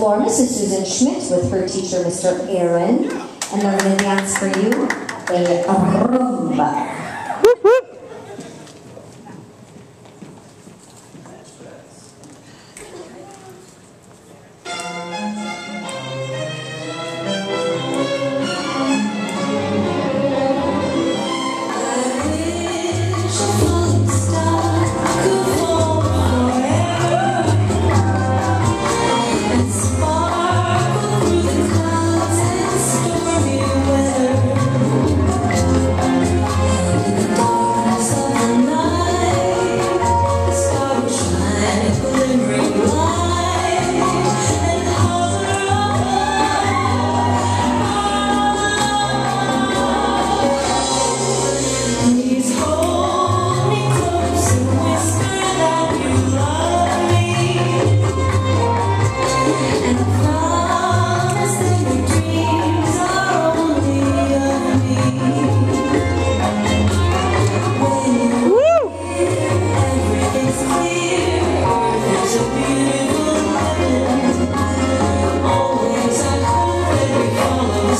floor, Mrs. Susan Schmitt with her teacher, Mr. Aaron, and they're going to dance for you a rumba.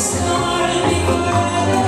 Heaven. Always I